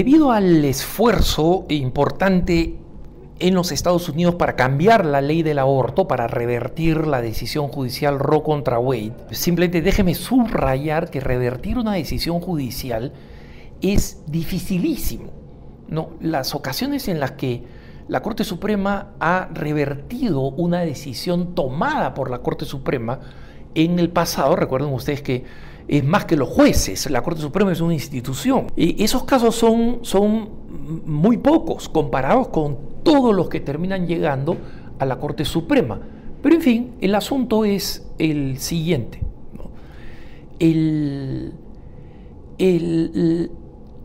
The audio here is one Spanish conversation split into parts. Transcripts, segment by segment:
debido al esfuerzo importante en los Estados Unidos para cambiar la ley del aborto, para revertir la decisión judicial Roe contra Wade, simplemente déjeme subrayar que revertir una decisión judicial es dificilísimo. ¿no? Las ocasiones en las que la Corte Suprema ha revertido una decisión tomada por la Corte Suprema en el pasado, recuerden ustedes que es más que los jueces, la Corte Suprema es una institución. Y esos casos son, son muy pocos comparados con todos los que terminan llegando a la Corte Suprema. Pero en fin, el asunto es el siguiente.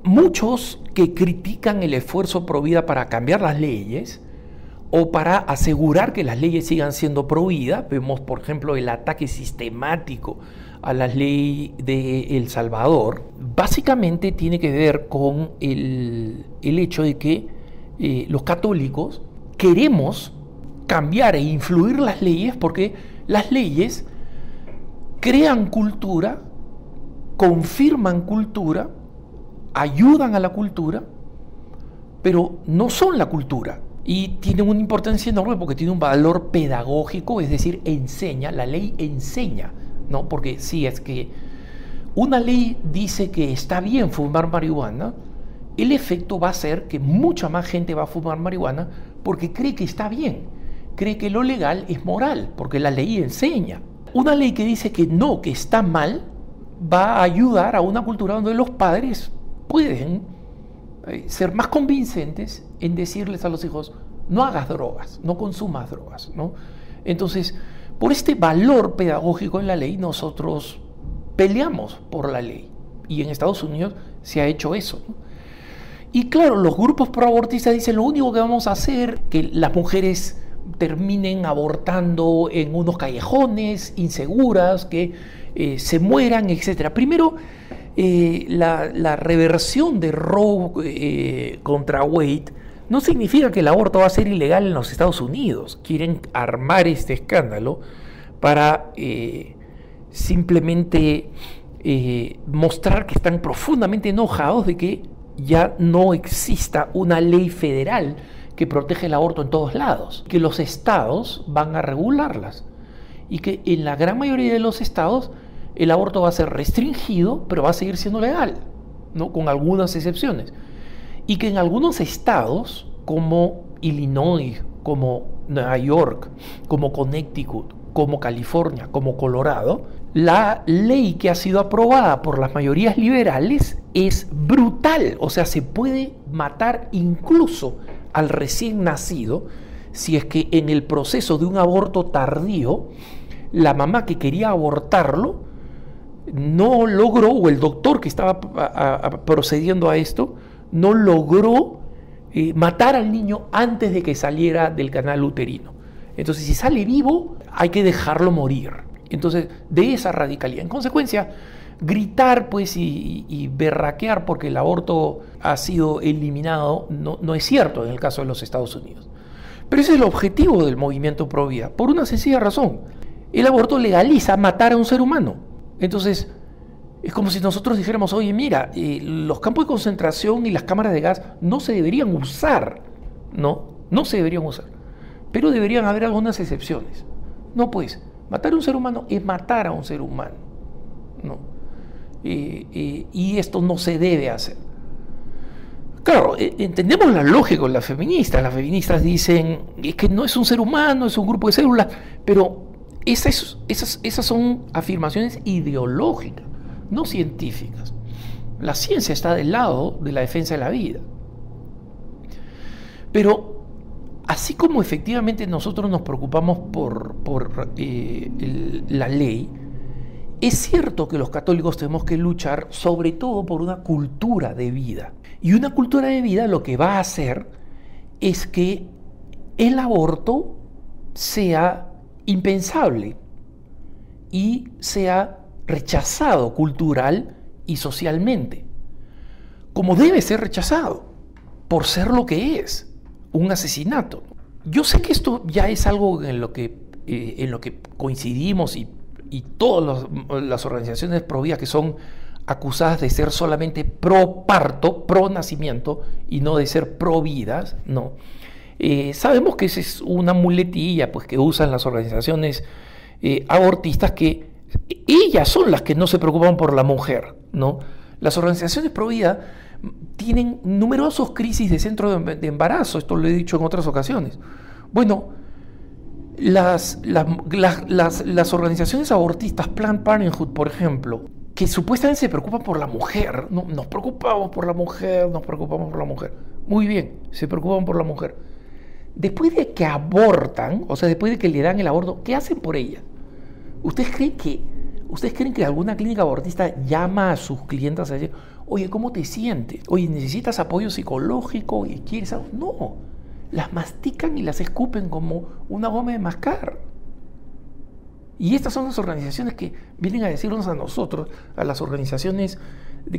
muchos que critican el esfuerzo pro vida para cambiar las leyes o para asegurar que las leyes sigan siendo prohibidas, vemos por ejemplo el ataque sistemático a la ley de El Salvador, básicamente tiene que ver con el, hecho de que eh, los católicos queremos cambiar e influir las leyes porque las leyes crean cultura, confirman cultura, ayudan a la cultura, pero no son la cultura. Y tienen una importancia enorme porque tiene un valor pedagógico, es decir, enseña, la ley enseña ¿no? Porque si es que una ley dice que está bien fumar marihuana, el efecto va a ser que mucha más gente va a fumar marihuana porque cree que está bien, cree que lo legal es moral, porque la ley enseña. Una ley que dice que no, que está mal, va a ayudar a una cultura donde los padres pueden eh, ser más convincentes en decirles a los hijos, no hagas drogas, no consumas drogas, ¿no? Entonces, por este valor pedagógico en la ley, nosotros peleamos por la ley. Y en Estados Unidos se ha hecho eso. Y claro, los grupos proabortistas dicen lo único que vamos a hacer, que las mujeres terminen abortando en unos callejones inseguras, que eh, se mueran, etc. Primero, eh, la, reversión de Roe eh, contra Wade no significa que el aborto va a ser ilegal en los Estados Unidos. Quieren armar este escándalo para eh, simplemente eh, mostrar que están profundamente enojados de que ya no exista una ley federal que protege el aborto en todos lados, que los estados van a regularlas y que en la gran mayoría de los estados el aborto va a ser restringido, pero va a seguir siendo legal, ¿no? con algunas excepciones y que en algunos estados como Illinois, como Nueva York, como Connecticut, como California, como Colorado, la ley que ha sido aprobada por las mayorías liberales es brutal, o sea, se puede matar incluso al recién nacido si es que en el proceso de un aborto tardío, la mamá que quería abortarlo no logró, o el doctor que estaba procediendo a esto, no logró eh, matar al niño antes de que saliera del canal uterino. Entonces, si sale vivo, hay que dejarlo morir. Entonces, de esa radicalidad. En consecuencia, gritar pues y, berraquear porque el aborto ha sido eliminado no, no, es cierto en el caso de los Estados Unidos. Pero ese es el objetivo del movimiento pro vida, por una sencilla razón. El aborto legaliza matar a un ser humano. Entonces, es como si nosotros dijéramos, oye, mira, eh, los campos de concentración y las cámaras de gas no se deberían usar, ¿no? No se deberían usar. Pero deberían haber algunas excepciones. No, pues, matar a un ser humano es matar a un ser humano, ¿no? Eh, eh, y esto no se debe hacer. Claro, entendemos la lógica de las feministas. Las feministas dicen es que no es un ser humano, es un grupo de células, pero esas, esas, esas son afirmaciones ideológicas no científicas. La ciencia está del lado de la defensa de la vida. Pero así como efectivamente nosotros nos preocupamos por, eh, la ley, es cierto que los católicos tenemos que luchar sobre todo por una cultura de vida. Y una cultura de vida lo que va a hacer es que el aborto sea impensable y sea rechazado cultural y socialmente, como debe ser rechazado, por ser lo que es, un asesinato. Yo sé que esto ya es algo en lo que, eh, en lo que coincidimos y, todas las organizaciones pro que son acusadas de ser solamente pro parto, pro nacimiento y no de ser pro vidas, no. Eh, sabemos que esa es una muletilla pues, que usan las organizaciones eh, abortistas que ellas son las que no se preocupan por la mujer, ¿no? Las organizaciones pro vida tienen numerosos crisis de centro de, embarazo, esto lo he dicho en otras ocasiones. Bueno, las, las, organizaciones abortistas, Planned Parenthood, por ejemplo, que supuestamente se preocupan por la mujer, no, nos preocupamos por la mujer, nos preocupamos por la mujer. Muy bien, se preocupan por la mujer. Después de que abortan, o sea, después de que le dan el aborto, ¿qué hacen por ella? ¿Ustedes creen que, ustedes creen que alguna clínica abortista llama a sus clientes a decir, oye, ¿cómo te sientes? Oye, ¿necesitas apoyo psicológico y quieres algo? No, las mastican y las escupen como una goma de mascar. Y estas son las organizaciones que vienen a decirnos a nosotros, a las organizaciones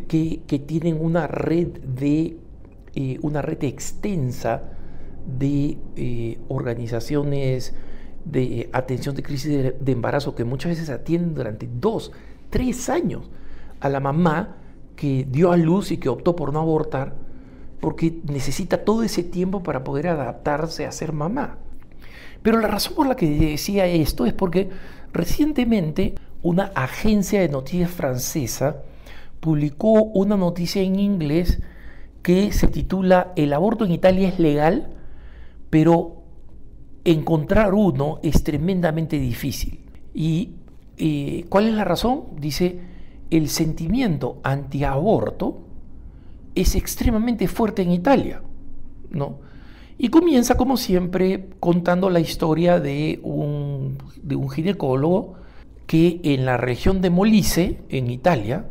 que, que tienen una red de eh, una red extensa de eh, organizaciones de atención de crisis de, de, embarazo que muchas veces atienden durante dos, tres años a la mamá que dio a luz y que optó por no abortar porque necesita todo ese tiempo para poder adaptarse a ser mamá. Pero la razón por la que decía esto es porque recientemente una agencia de noticias francesa publicó una noticia en inglés que se titula El aborto en Italia es legal, pero encontrar uno es tremendamente difícil. ¿Y eh, cuál es la razón? Dice, el sentimiento antiaborto es extremadamente fuerte en Italia, ¿no? Y comienza, como siempre, contando la historia de un, de un ginecólogo que en la región de Molise, en Italia,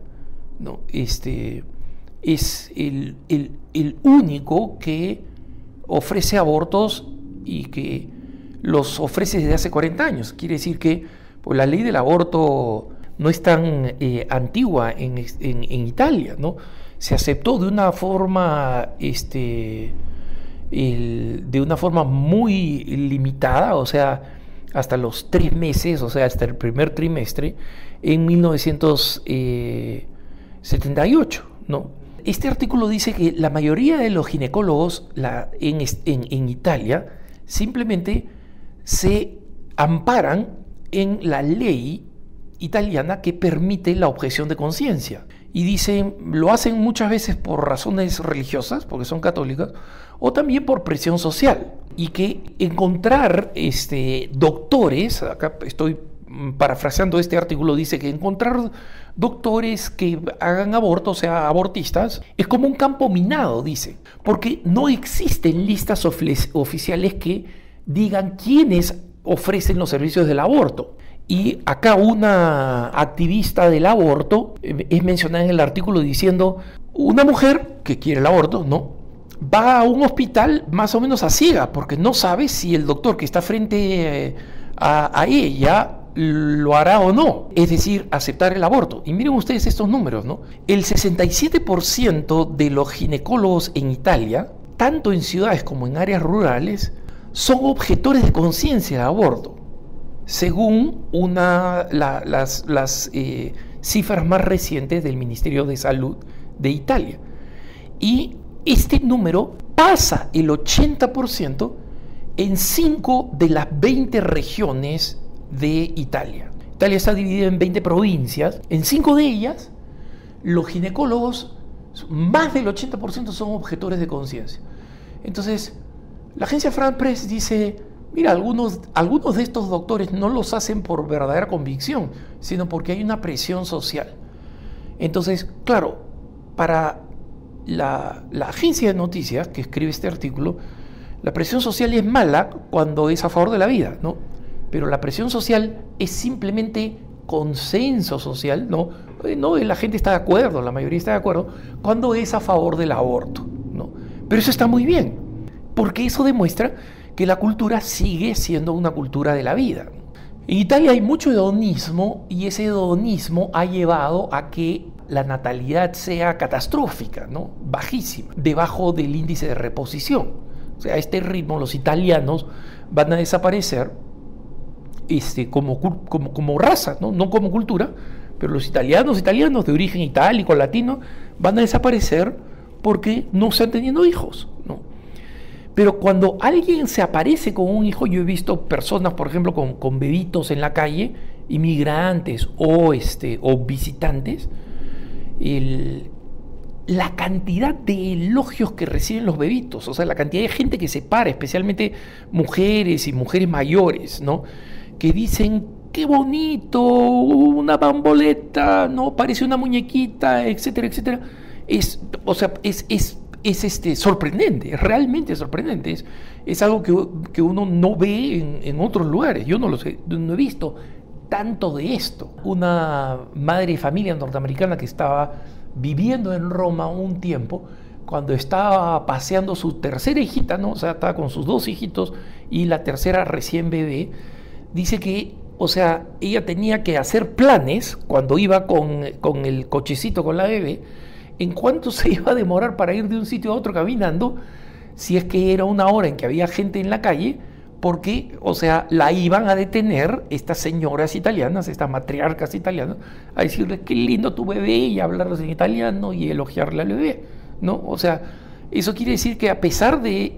¿no? este, es el, el, único que ofrece abortos y que los ofrece desde hace 40 años. Quiere decir que pues, la ley del aborto no es tan eh, antigua en, en, Italia, ¿no? Se aceptó de una forma este, de una forma muy limitada, o sea, hasta los tres meses, o sea, hasta el primer trimestre, en 1978. Eh, ¿no? Este artículo dice que la mayoría de los ginecólogos la, en, en Italia simplemente se amparan en la ley italiana que permite la objeción de conciencia. Y dicen, lo hacen muchas veces por razones religiosas, porque son católicas, o también por presión social. Y que encontrar este, doctores, acá estoy parafraseando este artículo, dice que encontrar doctores que hagan aborto, o sea, abortistas, es como un campo minado, dice, porque no existen listas oficiales que digan quiénes ofrecen los servicios del aborto. Y acá una activista del aborto eh, es mencionada en el artículo diciendo, una mujer que quiere el aborto, ¿no? Va a un hospital más o menos a ciega, porque no sabe si el doctor que está frente eh, a, ella lo hará o no, es decir, aceptar el aborto. Y miren ustedes estos números, ¿no? El 67% de los ginecólogos en Italia, tanto en ciudades como en áreas rurales, son objetores de conciencia de aborto según una, las, eh, cifras más recientes del Ministerio de Salud de Italia. Y este número pasa el 80% en 5 de las 20 regiones de Italia. Italia está dividida en 20 provincias. En 5 de ellas, los ginecólogos, más del 80% son objetores de conciencia. Entonces, la agencia France Press dice, Mira, algunos, algunos de estos doctores no los hacen por verdadera convicción, sino porque hay una presión social. Entonces, claro, para la, agencia de noticias que escribe este artículo, la presión social es mala cuando es a favor de la vida, ¿no? Pero la presión social es simplemente consenso social, ¿no? Eh, no, la gente está de acuerdo, la mayoría está de acuerdo, cuando es a favor del aborto, ¿no? Pero eso está muy bien, porque eso demuestra que la cultura sigue siendo una cultura de la vida. En Italia hay mucho hedonismo y ese hedonismo ha llevado a que la natalidad sea catastrófica, ¿no? bajísima, debajo del índice de reposición. O sea, a este ritmo los italianos van a desaparecer este, como, como, como raza, ¿no? no como cultura, Pero los italianos, italianos de origen itálico, latino, van a desaparecer porque no están teniendo hijos. Pero cuando alguien se aparece con un hijo, yo he visto personas, por ejemplo, con, bebitos en la calle, inmigrantes o, este, o visitantes, la cantidad de elogios que reciben los bebitos, o sea, la cantidad de gente que se para, especialmente mujeres y mujeres mayores, ¿no? Que dicen, qué bonito, una bamboleta, ¿no? Parece una muñequita, etcétera, etcétera. Es, o sea, es, es es este, sorprendente, es realmente sorprendente. Es, algo que, uno no ve en, otros lugares. Yo no, lo sé, no he visto tanto de esto. Una madre de familia norteamericana que estaba viviendo en Roma un tiempo, cuando estaba paseando su tercera hijita, ¿no? o sea, estaba con sus dos hijitos y la tercera recién bebé, dice que, o sea, ella tenía que hacer planes cuando iba con, con el cochecito con la bebé en cuánto se iba a demorar para ir de un sitio a otro caminando, si es que era una hora en que había gente en la calle, porque, o sea, la iban a detener estas señoras italianas, estas matriarcas italianas, a decirles qué lindo tu bebé y hablarles en italiano y elogiarle al bebé, ¿no? O sea, eso quiere decir que a pesar de,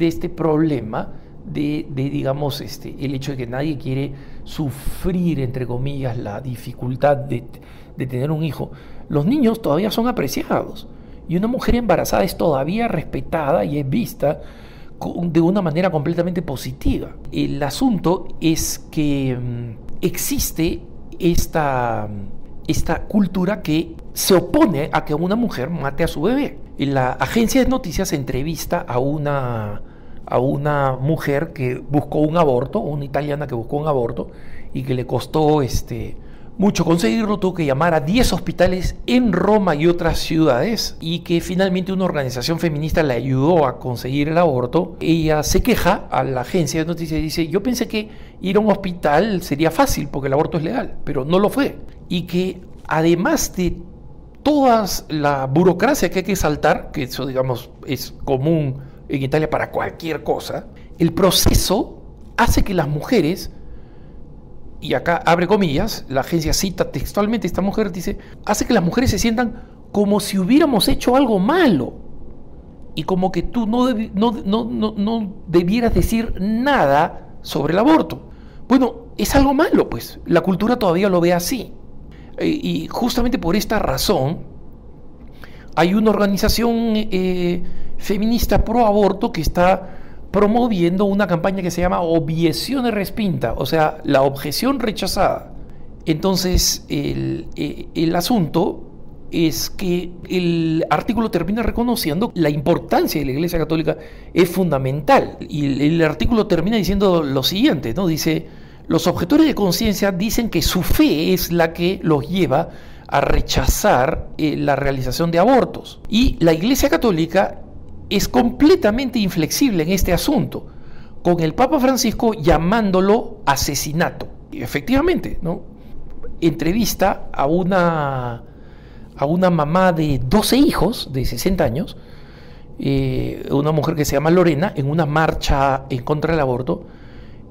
este problema, de, digamos, este, el hecho de que nadie quiere sufrir, entre comillas, la dificultad de, de tener un hijo, los niños todavía son apreciados y una mujer embarazada es todavía respetada y es vista de una manera completamente positiva. El asunto es que mm, existe esta, esta cultura que se opone a que una mujer mate a su bebé. La agencia de noticias entrevista a una, a una mujer que buscó un aborto, una italiana que buscó un aborto y que le costó este, mucho conseguirlo, tuvo que llamar a 10 hospitales en Roma y otras ciudades y que finalmente una organización feminista le ayudó a conseguir el aborto. Ella se queja a la agencia de noticias y dice, yo pensé que ir a un hospital sería fácil porque el aborto es legal, pero no lo fue. Y que además de toda la burocracia que hay que saltar, que eso digamos es común en Italia para cualquier cosa, el proceso hace que las mujeres y acá abre comillas, la agencia cita textualmente, esta mujer dice, hace que las mujeres se sientan como si hubiéramos hecho algo malo y como que tú no, no, debieras decir nada sobre el aborto. Bueno, es algo malo, pues la cultura todavía lo ve así. E, y justamente por esta razón hay una organización eh, feminista pro aborto que está promoviendo una campaña que se llama Objeción Respinta, o sea, la objeción rechazada. Entonces, el, eh, el, asunto es que el artículo termina reconociendo la importancia de la Iglesia Católica es fundamental. Y el, el artículo termina diciendo lo siguiente, ¿no? Dice, los objetores de conciencia dicen que su fe es la que los lleva a rechazar eh, la realización de abortos. Y la Iglesia Católica es completamente inflexible en este asunto, con el Papa Francisco llamándolo asesinato. Efectivamente, ¿no? Entrevista a una, a una mamá de 12 hijos, de 60 años, eh, una mujer que se llama Lorena, en una marcha en contra del aborto,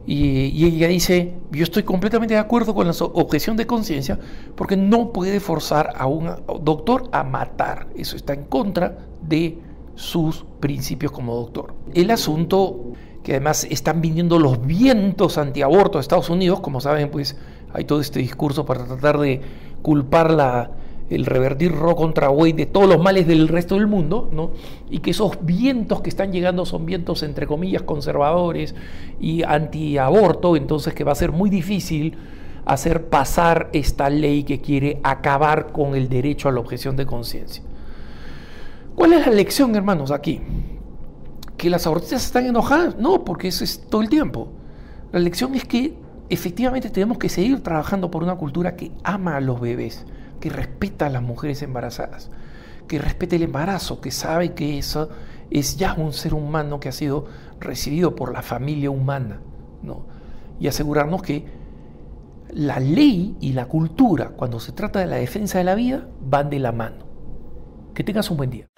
y, y, ella dice, yo estoy completamente de acuerdo con la objeción de conciencia porque no puede forzar a un doctor a matar. Eso está en contra de sus principios como doctor. El asunto que además están viniendo los vientos antiaborto de Estados Unidos, como saben, pues hay todo este discurso para tratar de culpar el revertir Roe contra Wade de todos los males del resto del mundo, ¿no? Y que esos vientos que están llegando son vientos entre comillas conservadores y antiaborto, entonces que va a ser muy difícil hacer pasar esta ley que quiere acabar con el derecho a la objeción de conciencia. ¿Cuál es la lección, hermanos, aquí? ¿Que las abortistas están enojadas? No, porque eso es todo el tiempo. La lección es que efectivamente tenemos que seguir trabajando por una cultura que ama a los bebés, que respeta a las mujeres embarazadas, que respete el embarazo, que sabe que eso es ya un ser humano que ha sido recibido por la familia humana, ¿no? Y asegurarnos que la ley y la cultura, cuando se trata de la defensa de la vida, van de la mano. Que tengas un buen día.